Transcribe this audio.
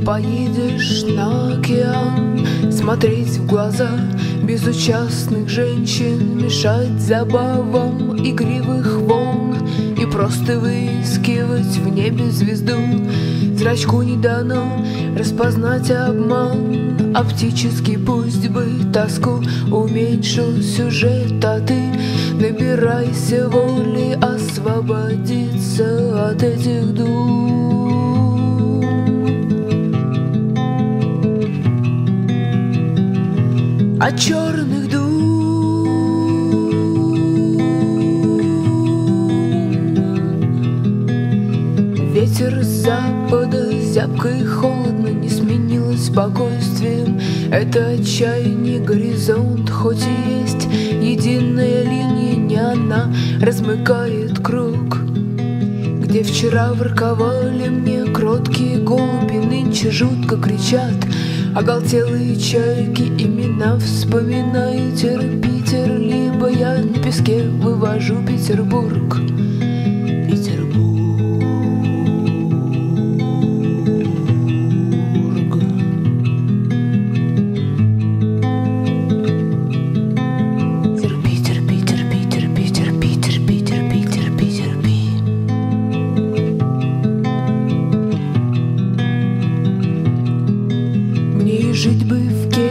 выйдешь на океан Смотреть в глаза безучастных женщин Мешать забавам игривых волн И просто выискивать в небе звезду. Зрачку не дано распознать обман Оптический пусть бы тоску уменьшил сюжет А ты набирайся воли освободиться от этих дум От черных дум. Ветер с запада зябко и холодно Не сменилось спокойствием. Это отчаяние горизонт Хоть и есть единая линия Не она размыкает круг. Где вчера ворковали мне Кроткие голуби нынче жутко кричат Оголтелые чайки имена вспоминаю Питер, либо я на песке вывожу Петербург. Петербург жить бы в Киеве.